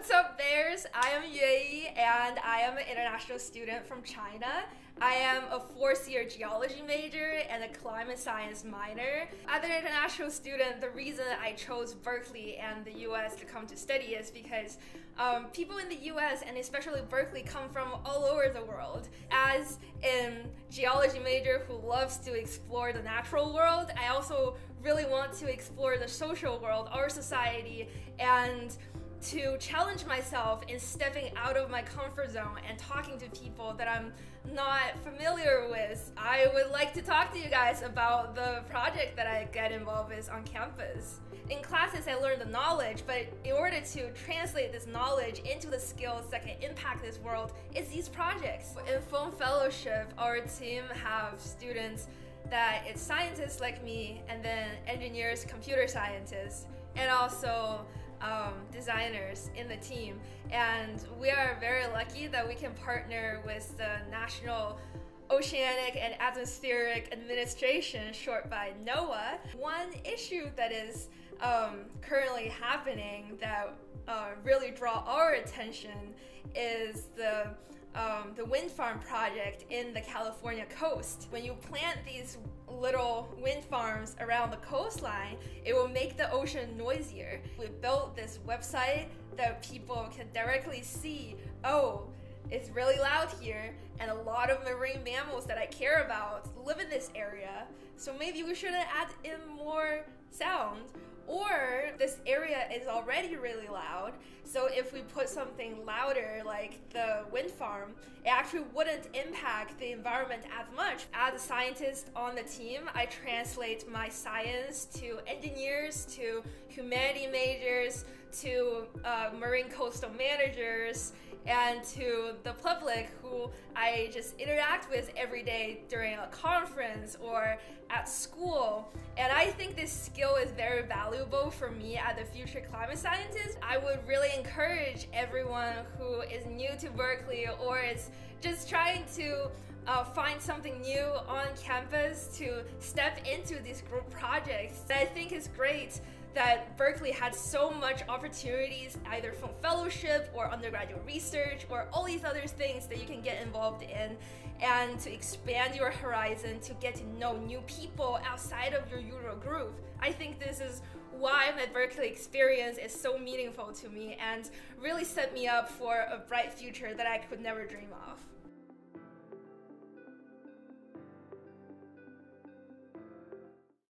What's up, Bears? I am Yueyi, and I am an international student from China. I am a fourth year geology major and a climate science minor. As an international student, the reason I chose Berkeley and the US to come to study is because um, people in the US and especially Berkeley come from all over the world. As a geology major who loves to explore the natural world, I also really want to explore the social world, our society, and to challenge myself in stepping out of my comfort zone and talking to people that I'm not familiar with. I would like to talk to you guys about the project that I get involved with on campus. In classes, I learn the knowledge, but in order to translate this knowledge into the skills that can impact this world, it's these projects. In Fung Fellowship, our team have students that it's scientists like me, and then engineers, computer scientists, and also um, designers in the team. And we are very lucky that we can partner with the National Oceanic and Atmospheric Administration, short by NOAA. One issue that is um, currently happening that uh, really draw our attention is the um, the wind farm project in the California coast. When you plant these little wind farms around the coastline, it will make the ocean noisier. We built this website that people can directly see, oh, it's really loud here, and a lot of marine mammals that I care about live in this area, so maybe we should add in more sound or this area is already really loud, so if we put something louder like the wind farm, it actually wouldn't impact the environment as much. As a scientist on the team, I translate my science to engineers, to humanity majors, to uh, marine coastal managers, and to the public who I just interact with every day during a conference or at school. And I think this skill is very valuable for me as a future climate scientist. I would really encourage everyone who is new to Berkeley or is just trying to uh, find something new on campus to step into these group projects. I think is great that Berkeley had so much opportunities either from fellowship or undergraduate research or all these other things that you can get involved in and to expand your horizon to get to know new people outside of your usual group. I think this is why my Berkeley experience is so meaningful to me and really set me up for a bright future that I could never dream of.